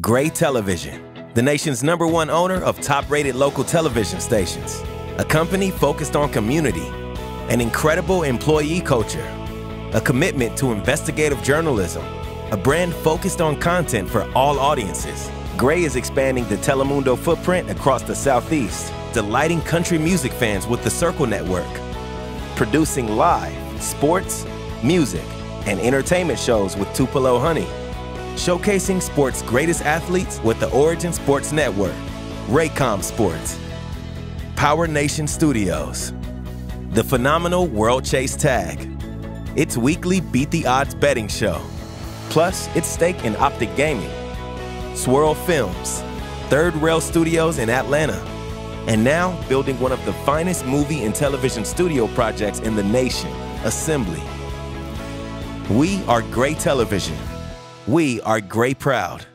Gray Television, the nation's number one owner of top rated local television stations, a company focused on community, an incredible employee culture, a commitment to investigative journalism, a brand focused on content for all audiences. Gray is expanding the Telemundo footprint across the Southeast, delighting country music fans with the Circle Network, producing live sports, music, and entertainment shows with Tupelo Honey showcasing sports' greatest athletes with the Origin Sports Network, Raycom Sports, PowerNation Studios, the phenomenal World Chase Tag, its weekly Beat the Odds betting show, plus its stake in Optic Gaming, Swirl Films, Third Rail Studios in Atlanta, and now building one of the finest movie and television studio projects in the nation, Assembly. We are Gray Television we are Gray Proud.